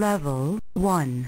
Level 1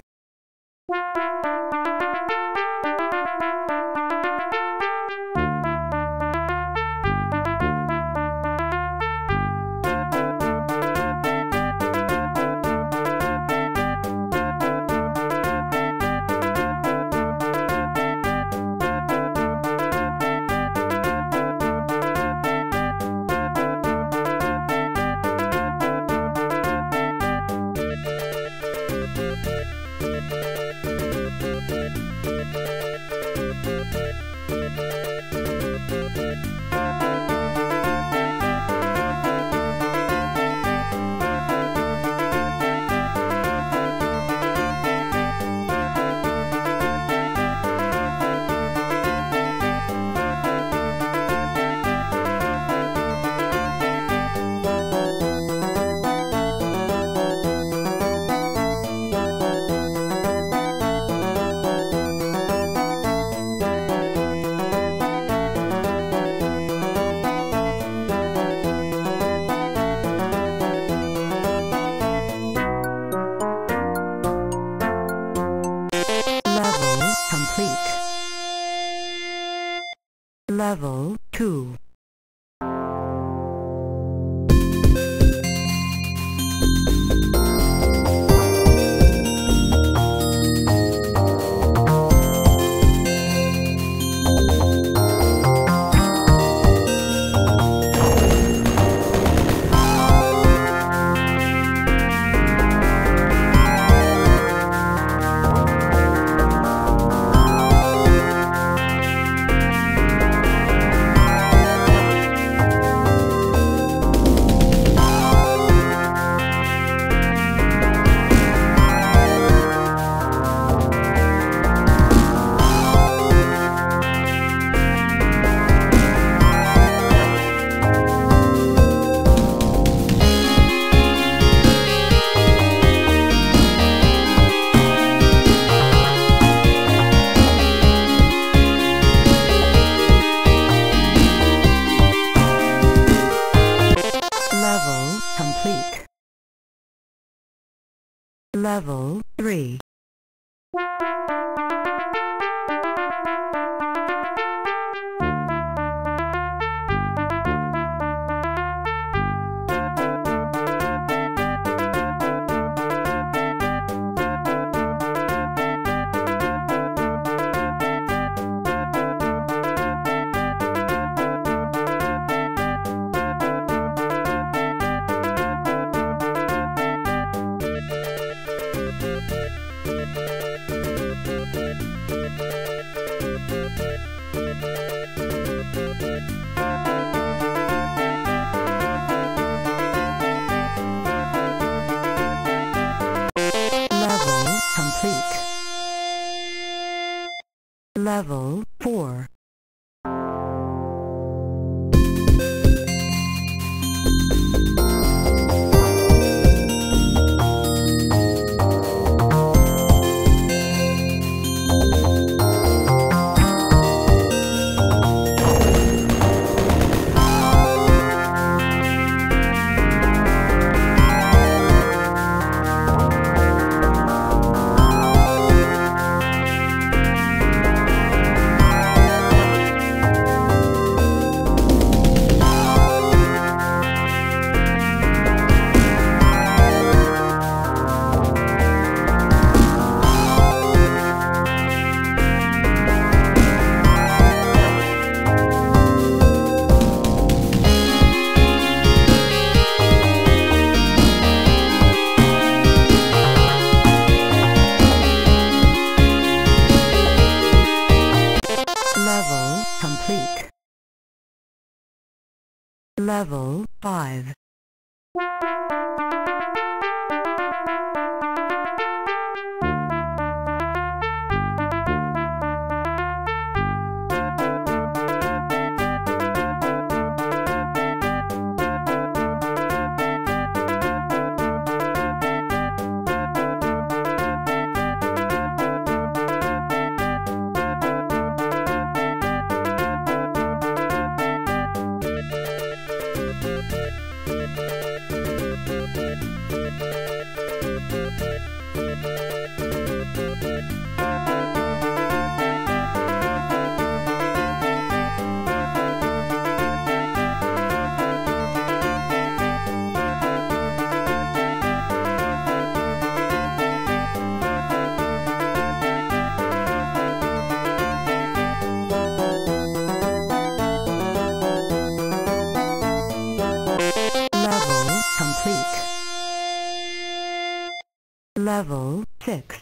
Level 2 Level 3 Level 4 Level 5 Level 6